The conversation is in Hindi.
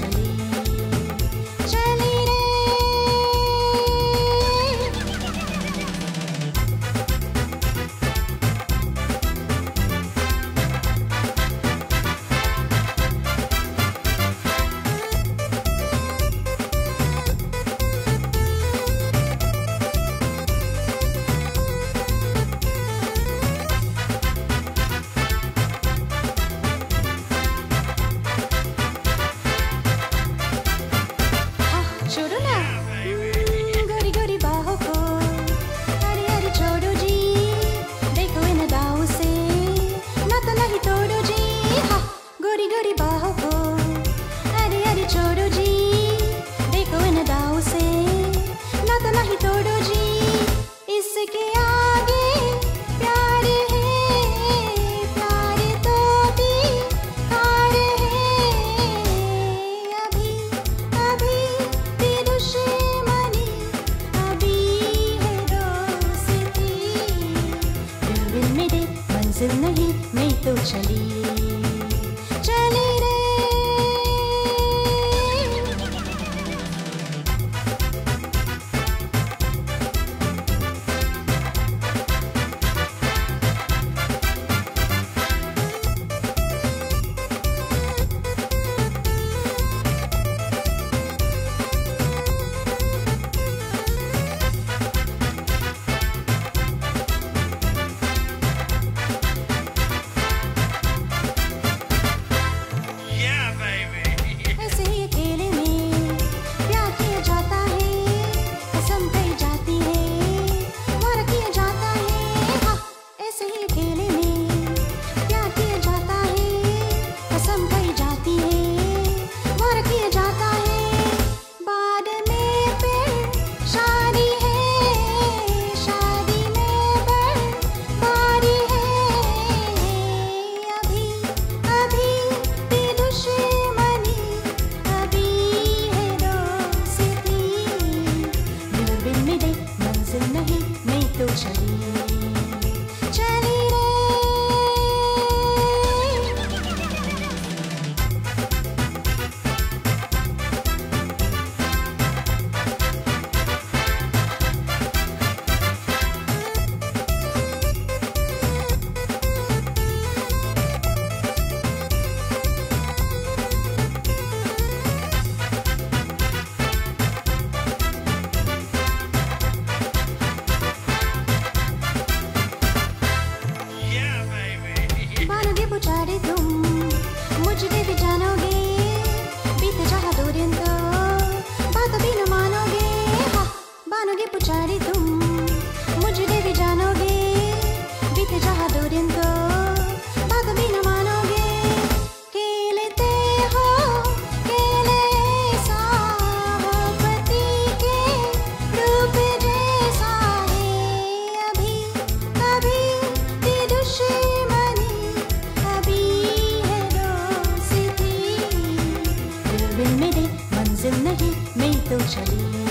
naturally. baby. मंजिल नहीं मैं तो चली। चली see you. पुचारे तुम। मुझे भी जानोगे बीत जहा दो तो बात भी न मानोगे बानोगे मानोगे पुचारे तुम। मुझे भी जानोगे बीत जहा दो तो चलिए